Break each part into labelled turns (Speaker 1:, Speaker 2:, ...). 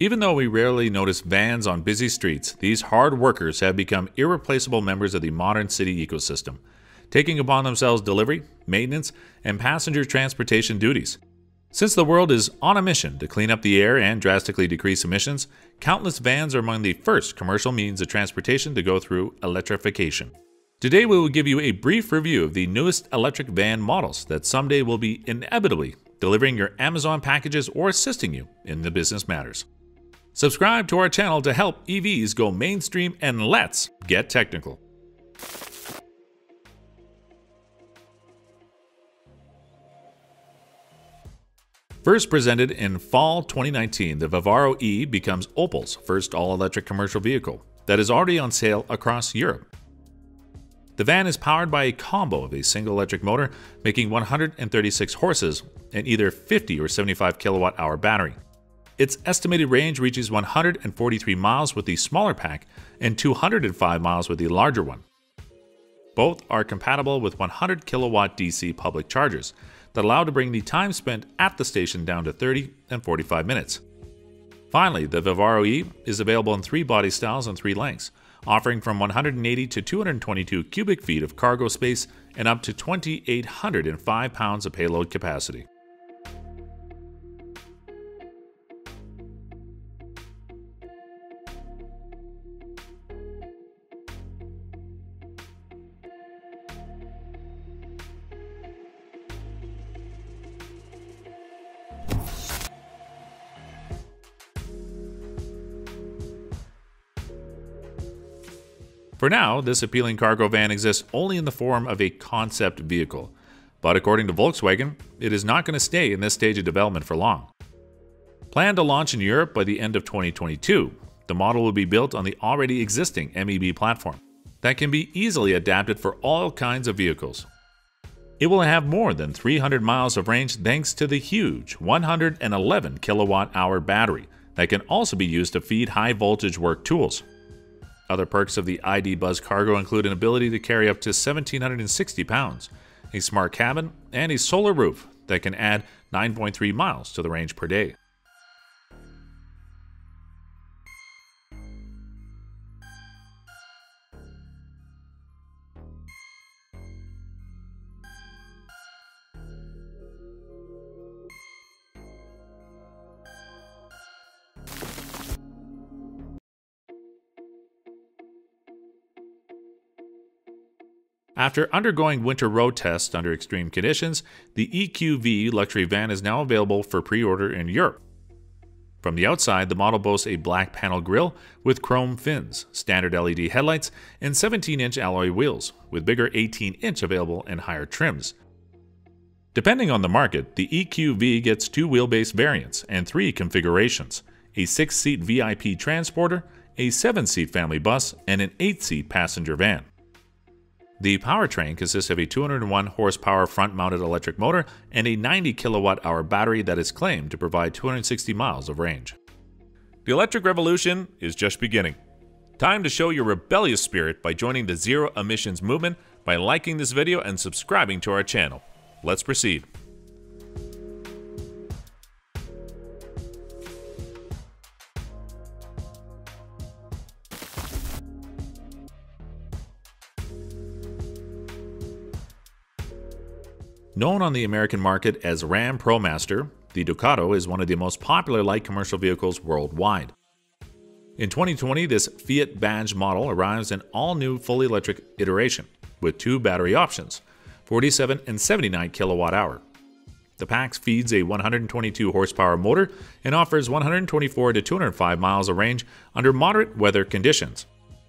Speaker 1: Even though we rarely notice vans on busy streets, these hard workers have become irreplaceable members of the modern city ecosystem, taking upon themselves delivery, maintenance, and passenger transportation duties. Since the world is on a mission to clean up the air and drastically decrease emissions, countless vans are among the first commercial means of transportation to go through electrification. Today, we will give you a brief review of the newest electric van models that someday will be inevitably delivering your Amazon packages or assisting you in the business matters. Subscribe to our channel to help EVs go mainstream and let's get technical. First presented in fall 2019, the Vivaro E becomes Opel's first all electric commercial vehicle that is already on sale across Europe. The van is powered by a combo of a single electric motor making 136 horses and either 50 or 75 kilowatt hour battery. Its estimated range reaches 143 miles with the smaller pack and 205 miles with the larger one. Both are compatible with 100 kilowatt DC public chargers that allow to bring the time spent at the station down to 30 and 45 minutes. Finally, the Vivaro E is available in three body styles and three lengths, offering from 180 to 222 cubic feet of cargo space and up to 2,805 pounds of payload capacity. For now, this appealing cargo van exists only in the form of a concept vehicle, but according to Volkswagen, it is not going to stay in this stage of development for long. Planned to launch in Europe by the end of 2022, the model will be built on the already existing MEB platform that can be easily adapted for all kinds of vehicles. It will have more than 300 miles of range thanks to the huge 111 kilowatt hour battery that can also be used to feed high voltage work tools. Other perks of the ID Buzz Cargo include an ability to carry up to 1,760 pounds, a smart cabin, and a solar roof that can add 9.3 miles to the range per day. After undergoing winter road tests under extreme conditions, the EQV luxury van is now available for pre order in Europe. From the outside, the model boasts a black panel grille with chrome fins, standard LED headlights, and 17 inch alloy wheels, with bigger 18 inch available and higher trims. Depending on the market, the EQV gets two wheelbase variants and three configurations a 6 seat VIP transporter, a 7 seat family bus, and an 8 seat passenger van. The powertrain consists of a 201 horsepower front mounted electric motor and a 90 kilowatt hour battery that is claimed to provide 260 miles of range. The electric revolution is just beginning. Time to show your rebellious spirit by joining the zero emissions movement by liking this video and subscribing to our channel. Let's proceed. Known on the American market as Ram ProMaster, the Ducato is one of the most popular light commercial vehicles worldwide. In 2020, this Fiat badge model arrives in all new fully electric iteration with two battery options, 47 and 79 kilowatt hour. The pack feeds a 122 horsepower motor and offers 124 to 205 miles of range under moderate weather conditions.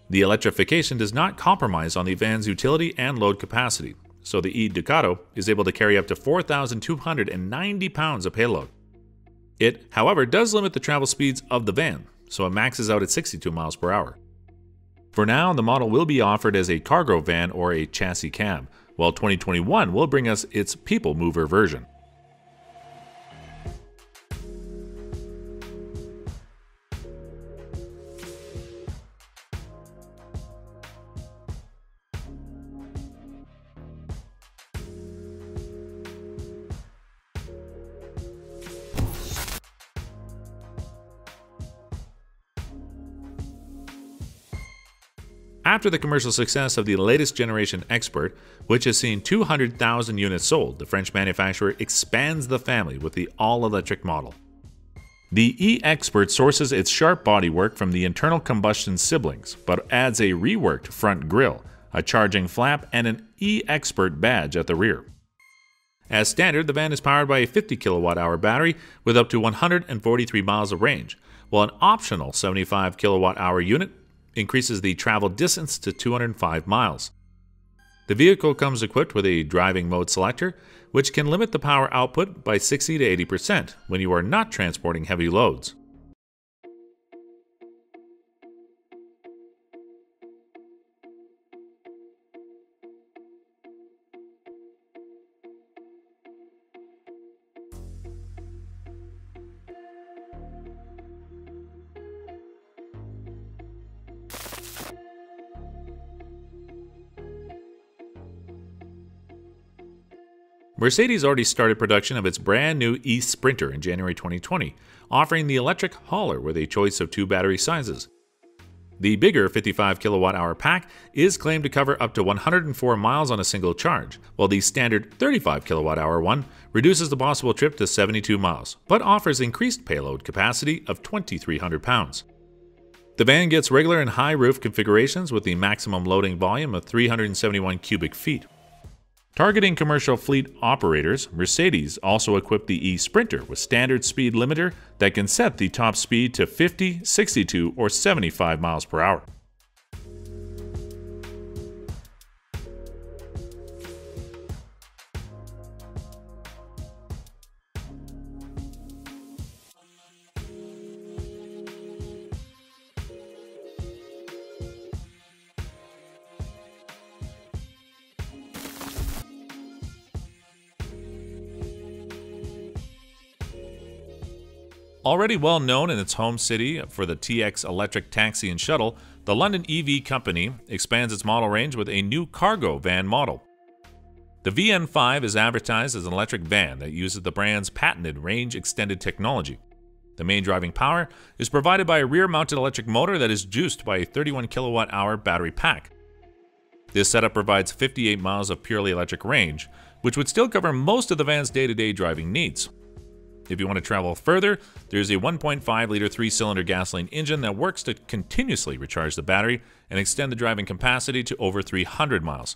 Speaker 1: The electrification does not compromise on the van's utility and load capacity, so the E Ducato is able to carry up to 4,290 pounds of payload. It, however, does limit the travel speeds of the van, so it maxes out at 62 miles per hour. For now, the model will be offered as a cargo van or a chassis cab, while 2021 will bring us its people mover version. After the commercial success of the latest generation Expert, which has seen 200,000 units sold, the French manufacturer expands the family with the all electric model. The E-Expert sources its sharp bodywork from the internal combustion siblings, but adds a reworked front grille, a charging flap, and an E-Expert badge at the rear. As standard, the van is powered by a 50 kilowatt hour battery with up to 143 miles of range, while an optional 75 kilowatt hour unit increases the travel distance to 205 miles. The vehicle comes equipped with a driving mode selector, which can limit the power output by 60 to 80% when you are not transporting heavy loads. Mercedes already started production of its brand new E Sprinter in January 2020, offering the electric hauler with a choice of two battery sizes. The bigger 55 kilowatt hour pack is claimed to cover up to 104 miles on a single charge, while the standard 35 kilowatt hour one reduces the possible trip to 72 miles, but offers increased payload capacity of 2,300 pounds. The van gets regular and high roof configurations with the maximum loading volume of 371 cubic feet, Targeting commercial fleet operators, Mercedes also equipped the e-Sprinter with standard speed limiter that can set the top speed to 50, 62, or 75 miles per hour. Already well known in its home city for the TX electric taxi and shuttle, the London EV company expands its model range with a new cargo van model. The VN5 is advertised as an electric van that uses the brand's patented range extended technology. The main driving power is provided by a rear mounted electric motor that is juiced by a 31 kilowatt hour battery pack. This setup provides 58 miles of purely electric range, which would still cover most of the van's day to day driving needs. If you want to travel further, there's a 1.5 liter three cylinder gasoline engine that works to continuously recharge the battery and extend the driving capacity to over 300 miles.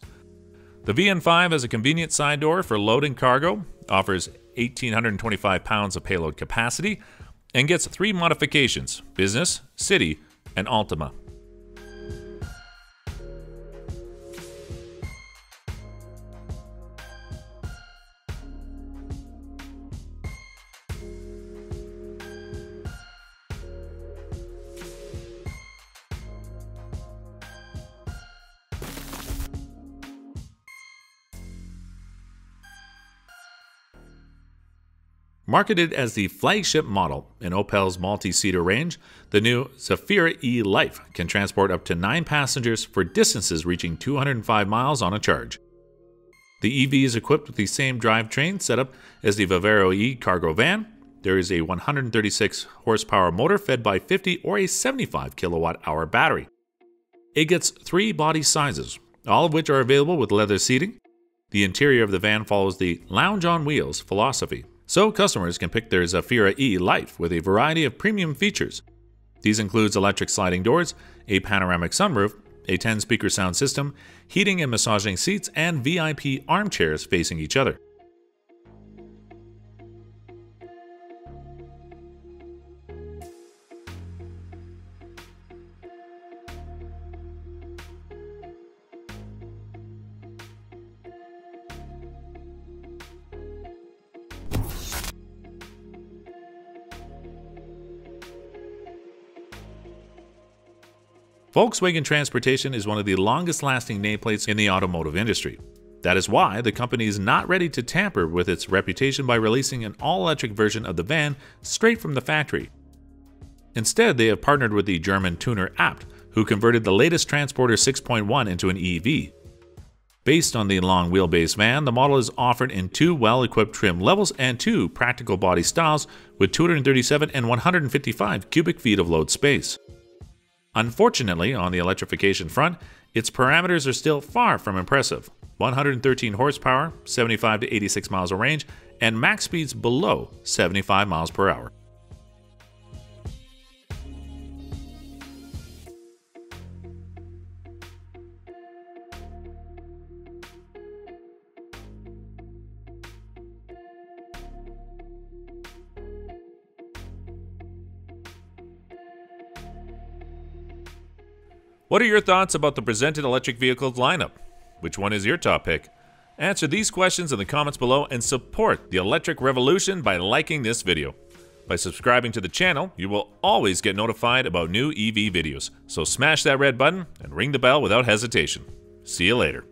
Speaker 1: The VN5 has a convenient side door for loading cargo, offers 1,825 pounds of payload capacity, and gets three modifications Business, City, and Ultima. Marketed as the flagship model in Opel's multi-seater range, the new Zafira E Life can transport up to 9 passengers for distances reaching 205 miles on a charge. The EV is equipped with the same drivetrain setup as the Vivaro E cargo van. There is a 136 horsepower motor fed by 50 or a 75 kilowatt hour battery. It gets three body sizes, all of which are available with leather seating. The interior of the van follows the lounge on wheels philosophy so customers can pick their Zafira E Life with a variety of premium features. These includes electric sliding doors, a panoramic sunroof, a 10-speaker sound system, heating and massaging seats, and VIP armchairs facing each other. Volkswagen Transporter is one of the longest lasting nameplates in the automotive industry. That is why the company is not ready to tamper with its reputation by releasing an all electric version of the van straight from the factory. Instead, they have partnered with the German tuner ABT, who converted the latest Transporter 6.1 into an EV. Based on the long wheelbase van, the model is offered in two well equipped trim levels and two practical body styles with 237 and 155 cubic feet of load space. Unfortunately, on the electrification front, its parameters are still far from impressive 113 horsepower, 75 to 86 miles of range, and max speeds below 75 miles per hour. What are your thoughts about the presented electric vehicles lineup? Which one is your top pick? Answer these questions in the comments below and support the electric revolution by liking this video. By subscribing to the channel, you will always get notified about new EV videos, so smash that red button and ring the bell without hesitation. See you later.